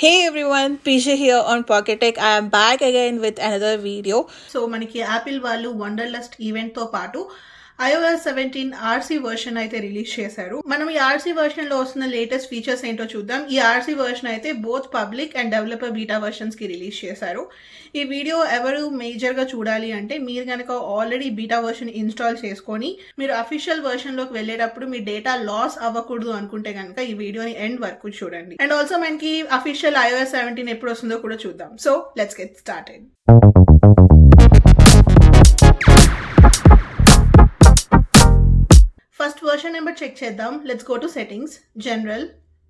Hey everyone, Pisha here on Pocket Tech. I am back again with another video. So మనకి Apple వాళ్ళు వండర్లస్ట్ event తో పాటు iOS seventeen RC version అయితే release చేశారు. మనం ఈ ఆర్సీ వర్షన్లో వస్తున్న లేటెస్ట్ ఫీచర్స్ ఏంటో చూద్దాం. ఈ ఆర్సీ వర్షన్ అయితే both public and developer beta వర్షన్స్కి release చేశారు. ఈ వీడియో ఎవరు మేజర్గా చూడాలి అంటే మీరు కనుక ఆల్రెడీ బీటా వర్షన్ ఇన్స్టాల్ చేసుకొని మీరు అఫీషియల్ వర్షన్లోకి వెళ్ళేటప్పుడు మీ డేటా లాస్ అవ్వకూడదు అనుకుంటే కనుక ఈ వీడియోని ఎండ్ వరకు చూడండి. అండ్ ఆల్సో మనకి అఫీషియల్ ఐఓఎస్ సెవెంటీన్ ఎప్పుడు వస్తుందో కూడా చూద్దాం. So let's get started first version number check చేద్దాం. Let's go to settings general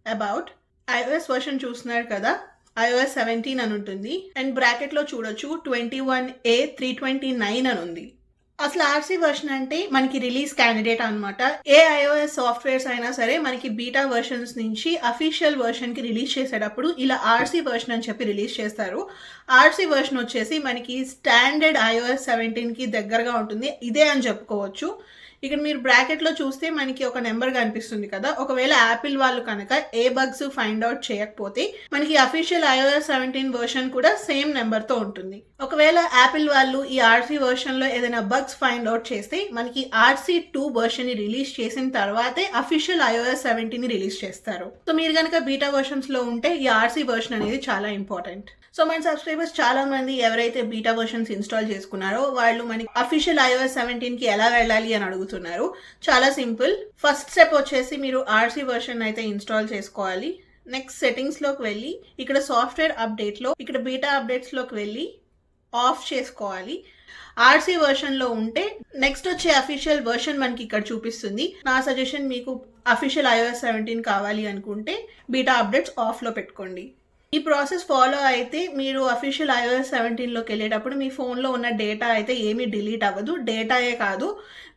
about iOS version చూస్తున్నారు కదా. ఐఓఎస్ సెవెంటీన్ అని ఉంటుంది. అండ్ బ్రాకెట్లో చూడొచ్చు. Twenty one A three twenty nine అని ఉంది. అసలు ఆర్సీ వర్షన్ అంటే మనకి రిలీజ్ క్యాండిడేట్ అనమాట ఏ ఐఓఎస్ సాఫ్ట్వేర్స్ అయినా సరే మనకి బీటా వర్షన్స్ నుంచి అఫీషియల్ వర్షన్కి రిలీజ్ చేసేటప్పుడు ఇలా ఆర్సీ వర్షన్ అని చెప్పి రిలీజ్ చేస్తారు. ఆర్సీ వర్షన్ వచ్చేసి మనకి స్టాండర్డ్ ఐఓఎస్ సెవెంటీన్కి దగ్గరగా ఉంటుంది. ఇదే అని చెప్పుకోవచ్చు. ఇక్కడ మీరు బ్రాకెట్లో చూస్తే మనకి ఒక నెంబర్ కనిపిస్తుంది కదా. ఒకవేళ యాపిల్ వాళ్ళు కనుక ఏ బగ్స్ ఫైండ్ అవుట్ చేయకపోతే మనకి అఫీషియల్ ఐఓఎస్ సెవెంటీన్ వర్షన్ కూడా సేమ్ నెంబర్తో ఉంటుంది. ఒకవేళ యాపిల్ వాళ్ళు ఈ ఆర్సీ వర్షన్లో ఏదైనా బగ్స్ ఫైండ్ అవుట్ చేస్తే మనకి ఆర్సీ టూ వర్షన్ని రిలీజ్ చేసిన తర్వాతే అఫీషియల్ ఐఓఎస్ సెవెంటీన్ని రిలీజ్ చేస్తారు. సో మీరు కనుక బీటా వర్షన్స్లో ఉంటే ఈ ఆర్సీ వర్షన్ అనేది చాలా ఇంపార్టెంట్ సో మన సబ్స్క్రైబర్స్ చాలా మంది ఎవరైతే బీటా వర్షన్స్ ఇన్స్టాల్ చేసుకున్నారో వాళ్ళు మనకి అఫీషియల్ ఐఓఎస్ సెవెంటీన్కి ఎలా వెళ్ళాలి అని అడుగుతున్నారు. చాలా సింపుల్. ఫస్ట్ స్టెప్ వచ్చేసి మీరు ఆర్సీ వర్షన్ అయితే ఇన్స్టాల్ చేసుకోవాలి. నెక్స్ట్ సెట్టింగ్స్లోకి వెళ్ళి ఇక్కడ సాఫ్ట్వేర్ అప్డేట్లో ఇక్కడ బీటా అప్డేట్స్లోకి వెళ్ళి ఆఫ్ చేసుకోవాలి. ఆర్సీ వర్షన్లో ఉంటే నెక్స్ట్ వచ్చే అఫీషియల్ వర్షన్ మనకి ఇక్కడ చూపిస్తుంది. నా సజెషన్ మీకు అఫీషియల్ ఐఓఎస్ సెవెంటీన్ కావాలి అనుకుంటే బీటా అప్డేట్స్ ఆఫ్లో పెట్టుకోండి. ఈ ప్రాసెస్ ఫాలో అయితే మీరు అఫీషియల్ ఐఓఎస్ సెవెంటీన్లోకి వెళ్ళేటప్పుడు మీ ఫోన్లో ఉన్న డేటా అయితే ఏమీ డిలీట్ అవ్వదు. డేటాయే కాదు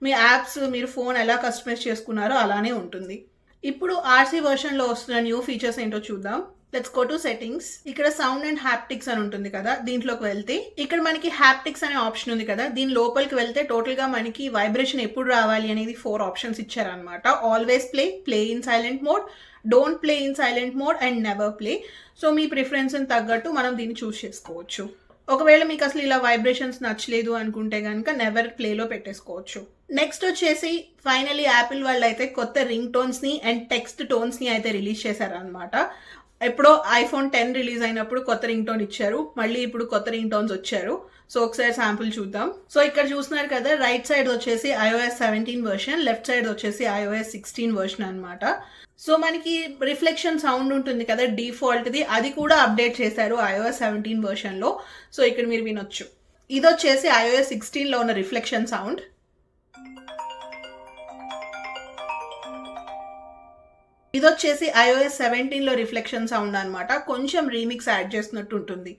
మీ యాప్స్ మీరు ఫోన్ ఎలా కస్టమైజ్ చేసుకున్నారో అలానే ఉంటుంది. ఇప్పుడు ఆర్సీ వర్షన్లో వస్తున్న న్యూ ఫీచర్స్ ఏంటో చూద్దాం. లెట్స్ గో టు సెట్టింగ్స్ ఇక్కడ సౌండ్ అండ్ హ్యాప్టిక్స్ అని ఉంటుంది కదా దీంట్లోకి వెళ్తే. ఇక్కడ మనకి హ్యాప్టిక్స్ అనే ఆప్షన్ ఉంది కదా దీని లోపలికి వెళ్తే టోటల్గా మనకి వైబ్రేషన్ ఎప్పుడు రావాలి అనేది ఫోర్ ఆప్షన్స్ ఇచ్చారనమాట always play play in silent mode don't play in silent mode and never play so me preference తగ్గట్టు మనం దీన్ని చూస్ చేసుకోవచ్చు. ఒకవేళ మీకు అసలు ఇలా వైబ్రేషన్స్ నచ్చలేదు అనుకుంటే కనుక నెవర్ ప్లేలో పెట్టేసుకోవచ్చు. నెక్స్ట్ వచ్చేసి ఫైనలీ యాపిల్ వాళ్ళు అయితే కొత్త రింగ్ టోన్స్ని అండ్ టెక్స్ట్ టోన్స్ని అయితే రిలీజ్ చేశారనమాట ఎప్పుడో ఐఫోన్ టెన్ రిలీజ్ అయినప్పుడు కొత్త రింగ్ టోన్ ఇచ్చారు. మళ్ళీ ఇప్పుడు కొత్త రింగ్ టోన్స్ వచ్చారు. సో ఒకసారి శాంపుల్ చూద్దాం. సో ఇక్కడ చూస్తున్నారు కదా రైట్ సైడ్ వచ్చేసి iOS seventeen version left side వచ్చేసి ఐఓఎస్ సిక్స్టీన్ వర్షన్ అనమాట సో మనకి రిఫ్లెక్షన్ సౌండ్ ఉంటుంది కదా డిఫాల్ట్ది. అది కూడా అప్డేట్ చేశారు ఐఓఎస్ సెవెంటీన్ వర్షన్లో సో ఇక్కడ మీరు వినొచ్చు. ఇది వచ్చేసి ఐఓఎస్ సిక్స్టీన్లో ఉన్న రిఫ్లెక్షన్ సౌండ్. ఇది వచ్చేసి ఐఓఎస్ సెవెంటీన్లో రిఫ్లెక్షన్ సౌండ్ అనమాట కొంచెం రీమిక్స్ యాడ్ చేసినట్టు ఉంటుంది.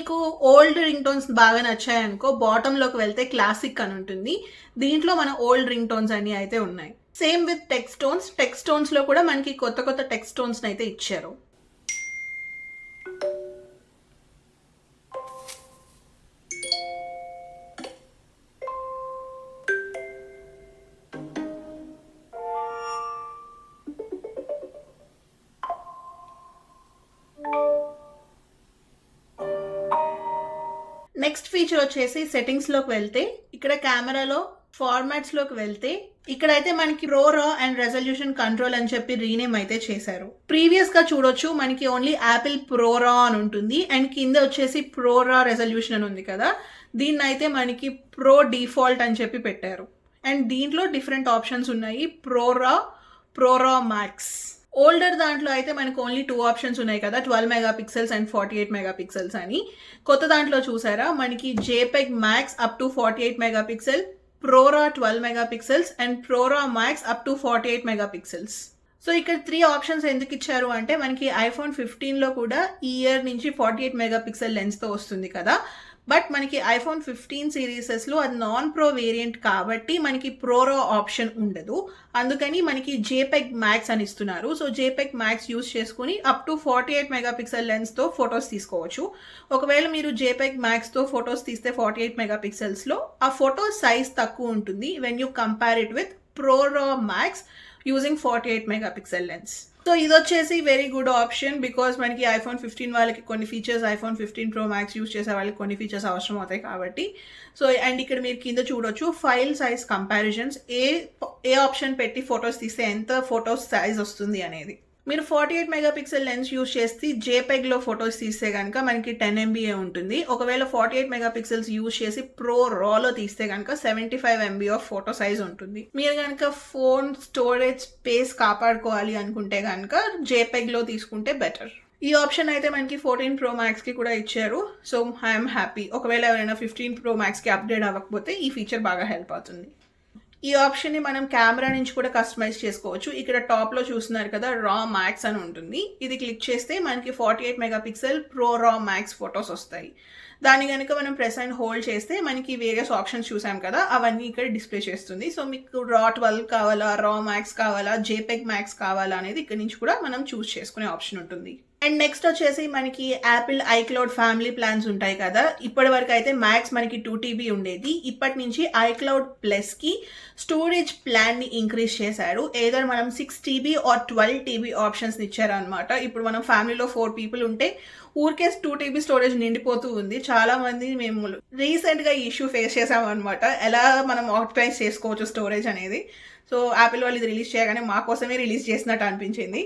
మీకు ఓల్డ్ రింగ్ టోన్స్ బాగా నచ్చాయనుకో బాటంలోకి వెళ్తే క్లాసిక్ అని ఉంటుంది. దీంట్లో మన ఓల్డ్ రింగ్ టోన్స్ అన్ని అయితే ఉన్నాయి. Same with text tones text టోన్స్లో కూడా మనకి కొత్త కొత్త టెక్స్ట్ టోన్స్ని అయితే ఇచ్చారు. నెక్స్ట్ ఫీచర్ వచ్చేసి సెట్టింగ్స్లోకి వెళ్తే ఇక్కడ కెమెరాలో ఫార్మాట్స్లోకి వెళ్తే ఇక్కడైతే మనకి రో రా అండ్ రెజల్యూషన్ కంట్రోల్ అని చెప్పి రీనేమ్ అయితే చేశారు. ప్రీవియస్గా చూడొచ్చు మనకి ఓన్లీ యాపిల్ ప్రో రా అని ఉంటుంది. అండ్ కింద వచ్చేసి ప్రో రా రెజల్యూషన్ అని ఉంది కదా. దీన్ని అయితే మనకి ప్రో డిఫాల్ట్ అని చెప్పి పెట్టారు. అండ్ దీంట్లో డిఫరెంట్ ఆప్షన్స్ ఉన్నాయి. ప్రోరా ప్రోరా మ్యాక్స్ ఓల్డర్ దాంట్లో అయితే మనకు ఓన్లీ టూ ఆప్షన్స్ ఉన్నాయి కదా twelve megapixels and forty eight megapixels అని. కొత్త దాంట్లో చూసారా? మనకి JPEG max up to forty eight megapixel ProRAW twelve megapixels and ProRAW max up to forty eight megapixels so ఇక్కడ త్రీ ఆప్షన్స్ ఎందుకు ఇచ్చారు అంటే మనకి ఐఫోన్ ఫిఫ్టీన్లో కూడా ఈ ఇయర్ నుంచి ఫార్టీ ఎయిట్ మెగా పిక్సెల్ లెన్స్తో వస్తుంది కదా. బట్ మనకి ఐఫోన్ ఫిఫ్టీన్ సిరీసెస్లో అది నాన్ ప్రో వేరియంట్ కాబట్టి మనకి ప్రోరో ఆప్షన్ ఉండదు. అందుకని మనకి జేపెగ్ మ్యాక్స్ అని ఇస్తున్నారు. సో జేపెగ్ మ్యాక్స్ యూస్ చేసుకుని up to forty eight megapixel లెన్స్తో photos తీసుకోవచ్చు. ఒకవేళ మీరు జేపెగ్ మ్యాక్స్తో ఫొటోస్ తీస్తే ఫార్టీ ఎయిట్ మెగాపిక్సెల్స్లో ఆ ఫోటో సైజ్ తక్కువ ఉంటుంది when you compare it with ProRAW max using forty eight megapixel lens so ఇది వచ్చేసి వెరీ గుడ్ ఆప్షన్ బికాస్ మనకి ఐఫోన్ ఫిఫ్టీన్ వాళ్ళకి కొన్ని features iPhone fifteen pro max use చేసే వాళ్ళకి కొన్ని ఫీచర్స్ అవసరం అవుతాయి కాబట్టి. సో అండ్ ఇక్కడ మీరు కింద చూడొచ్చు ఫైల్ సైజ్ కంపారిజన్స్ ఏ ఏ ఆప్షన్ పెట్టి ఫొటోస్ తీస్తే ఎంత ఫొటోస్ సైజ్ వస్తుంది అనేది. మీరు forty eight megapixel lens use చేస్తే జేపెగ్లో ఫొటోస్ తీస్తే కనుక మనకి టెన్ ఎంబీఏ ఉంటుంది. ఒకవేళ ఫార్టీ ఎయిట్ మెగాపిక్సెల్స్ యూజ్ చేసి ప్రో రాలో తీస్తే కనుక seventy five MB of photo size ఉంటుంది. మీరు కనుక ఫోన్ స్టోరేజ్ స్పేస్ కాపాడుకోవాలి అనుకుంటే కనుక జేపెగ్లో తీసుకుంటే బెటర్ ఈ ఆప్షన్ అయితే మనకి ఫోర్టీన్ ప్రో మ్యాక్స్కి కూడా ఇచ్చారు. సో ఐఎమ్ హ్యాపీ ఒకవేళ ఎవరైనా ఫిఫ్టీన్ ప్రో మ్యాక్స్కి అప్డేట్ అవ్వకపోతే ఈ ఫీచర్ బాగా హెల్ప్ అవుతుంది. ఈ ఆప్షన్ని మనం కెమెరా నుంచి కూడా కస్టమైజ్ చేసుకోవచ్చు. ఇక్కడ టాప్లో చూస్తున్నారు కదా రా మ్యాక్స్ అని ఉంటుంది. ఇది క్లిక్ చేస్తే మనకి forty eight megapixel ProRAW max photos వస్తాయి. దాన్ని కనుక మనం ప్రెస్ అండ్ హోల్డ్ చేస్తే మనకి వేరియస్ ఆప్షన్స్ చూసాం కదా అవన్నీ ఇక్కడ డిస్ప్లే చేస్తుంది. సో మీకు రా ట్వెల్వ్ కావాలా రా మ్యాక్స్ కావాలా జేపెగ్ మ్యాక్స్ కావాలా అనేది ఇక్కడ నుంచి కూడా మనం చూస్ చేసుకునే ఆప్షన్ ఉంటుంది. అండ్ నెక్స్ట్ వచ్చేసి మనకి యాపిల్ ఐక్లౌడ్ ఫ్యామిలీ ప్లాన్స్ ఉంటాయి కదా. ఇప్పటి వరకు అయితే మ్యాక్స్ మనకి టూ టీబీ ఉండేది. ఇప్పటి నుంచి ఐక్లౌడ్ ప్లస్కి స్టోరేజ్ ప్లాన్ని ఇంక్రీజ్ చేశారు. ఏదో మనం six TB or twelve TB options ఇచ్చారనమాట ఇప్పుడు మనం ఫ్యామిలీలో ఫోర్ పీపుల్ ఉంటే ఊరికే టూ టీబీ స్టోరేజ్ నిండిపోతూ ఉంది. చాలా మంది మేము రీసెంట్గా ఇష్యూ ఫేస్ చేసాం అనమాట ఎలా మనం ఆప్టిమైజ్ చేసుకోవచ్చు స్టోరేజ్ అనేది. సో యాపిల్ వాళ్ళు ఇది రిలీజ్ చేయగానే మా కోసమే రిలీజ్ చేసినట్టు అనిపించింది.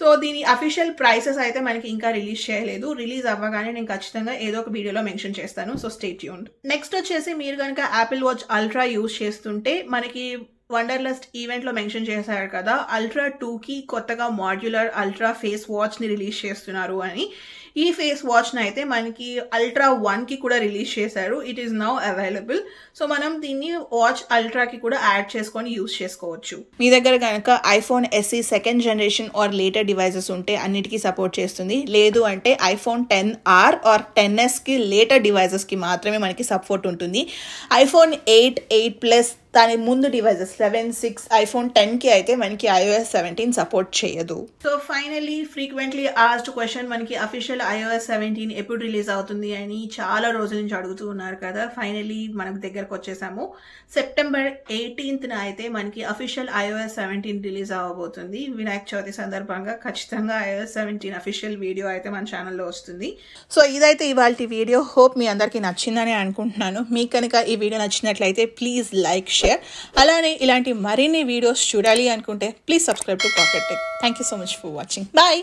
సో దీని అఫీషియల్ ప్రైసెస్ అయితే మనకి ఇంకా రిలీజ్ చేయలేదు. రిలీజ్ అవ్వగానే నేను ఖచ్చితంగా ఏదో ఒక వీడియోలో మెన్షన్ చేస్తాను. సో స్టేట్ యూన్ నెక్స్ట్ వచ్చేసి మీరు కనుక యాపిల్ వాచ్ అల్ట్రా యూజ్ చేస్తుంటే మనకి వండర్లస్ట్ ఈవెంట్లో మెన్షన్ చేశారు కదా అల్ట్రా టూకి కొత్తగా మాడ్యులర్ అల్ట్రా ఫేస్ వాచ్ని రిలీజ్ చేస్తున్నారు అని. ఈ ఫేస్ వాచ్ని అయితే మనకి అల్ట్రా వన్కి కూడా రిలీజ్ చేశారు. It is now available so మనం దీన్ని వాచ్ అల్ట్రాకి కూడా యాడ్ చేసుకొని యూస్ చేసుకోవచ్చు. మీ దగ్గర కనుక iPhone SE second generation or later devices ఉంటే అన్నిటికీ సపోర్ట్ చేస్తుంది. లేదు అంటే iPhone ten R or ten ఎస్కి later డివైజెస్కి మాత్రమే మనకి సపోర్ట్ ఉంటుంది. ఐఫోన్ ఎయిట్ ఎయిట్ ప్లస్ దాని ముందు డివైజెస్ సెవెన్ సిక్స్ ఐఫోన్ టెన్కి అయితే మనకి ఐఓఎస్ సెవెంటీన్ సపోర్ట్ చేయదు. So finally frequently asked question మనకి అఫీషియల్ ఐఓఎస్ సెవెంటీన్ ఎప్పుడు రిలీజ్ అవుతుంది అని చాలా రోజుల నుంచి అడుగుతూ ఉన్నారు కదా. ఫైనలీ మనకు దగ్గరకు వచ్చేసాము. సెప్టెంబర్ ఎయిటీన్త్న అయితే మనకి అఫీషియల్ ఐఓఎస్ సెవెంటీన్ రిలీజ్ అవ్వబోతుంది వినాయక చవితి సందర్భంగా ఖచ్చితంగా ఐఓఎస్ సెవెంటీన్ అఫీషియల్ వీడియో అయితే మన ఛానల్లో వస్తుంది. సో ఇదైతే ఇవాళ వీడియో. హోప్ మీ అందరికీ నచ్చిందని అనుకుంటున్నాను. మీకు కనుక ఈ వీడియో నచ్చినట్లయితే ప్లీజ్ లైక్ షేర్ అలానే ఇలాంటి మరిన్ని వీడియోస్ చూడాలి అనుకుంటే please subscribe to Pocket Tech thank you so much for watching bye